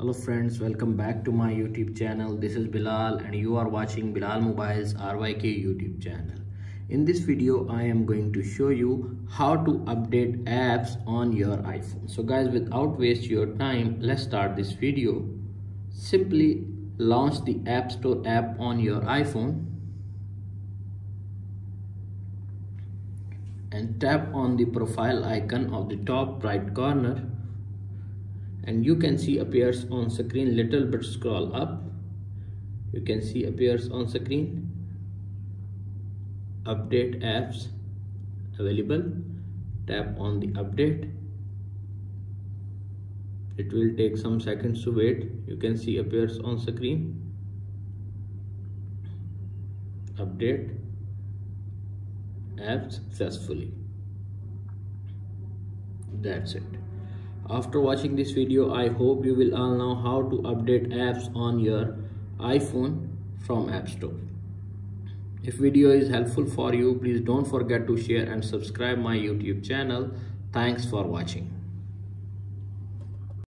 hello friends welcome back to my youtube channel. This is bilal and you are watching bilal mobiles ryk youtube channel. In this video i am going to show you how to update apps on your iphone. So guys without waste your time let's start this video. Simply launch the app store app on your iphone and tap on the profile icon of the top right corner and you can see appears on screen little bit scroll up. You can see appears on screen. Update apps available. Tap on the update. It will take some seconds to wait. You can see appears on screen. Update app successfully. That's it after watching this video, I hope you will all know how to update apps on your iPhone from App Store. If video is helpful for you, please don't forget to share and subscribe my YouTube channel. Thanks for watching.